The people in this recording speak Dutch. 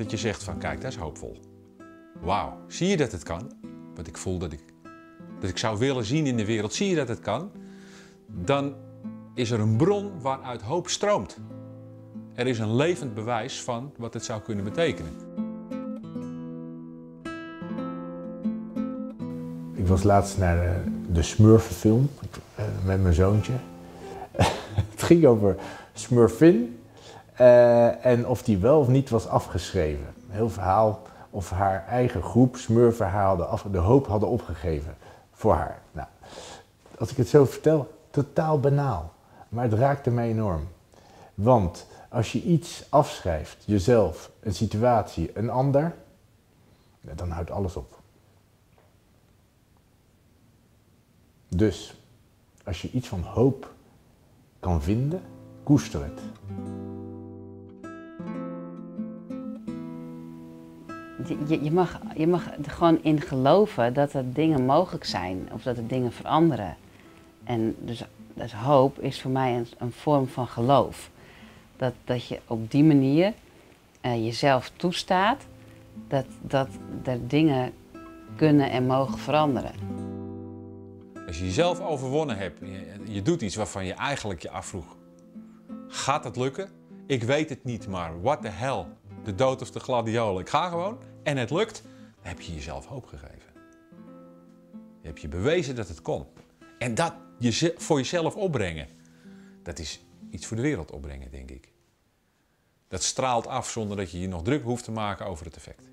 dat je zegt van kijk, dat is hoopvol. Wauw, zie je dat het kan? Wat ik voel dat ik, dat ik zou willen zien in de wereld, zie je dat het kan? Dan is er een bron waaruit hoop stroomt. Er is een levend bewijs van wat het zou kunnen betekenen. Ik was laatst naar de, de Smurfenfilm uh, met mijn zoontje. het ging over Smurfin uh, en of die wel of niet was afgeschreven. Heel verhaal of haar eigen groep Smurfen haar de hoop hadden opgegeven voor haar. Nou, als ik het zo vertel, totaal banaal. Maar het raakte mij enorm. Want als je iets afschrijft, jezelf, een situatie, een ander, dan houdt alles op. Dus, als je iets van hoop kan vinden, koester het. Je, je, mag, je mag er gewoon in geloven dat er dingen mogelijk zijn of dat er dingen veranderen. En dus, dus hoop is voor mij een, een vorm van geloof. Dat, dat je op die manier uh, jezelf toestaat dat, dat er dingen kunnen en mogen veranderen. Als je jezelf overwonnen hebt, je, je doet iets waarvan je eigenlijk je afvroeg, gaat het lukken? Ik weet het niet, maar what the hell, de dood of de gladiolen. Ik ga gewoon en het lukt, dan heb je jezelf hoop gegeven. Je hebt je bewezen dat het kon. En dat je voor jezelf opbrengen, dat is iets voor de wereld opbrengen, denk ik. Dat straalt af zonder dat je je nog druk hoeft te maken over het effect.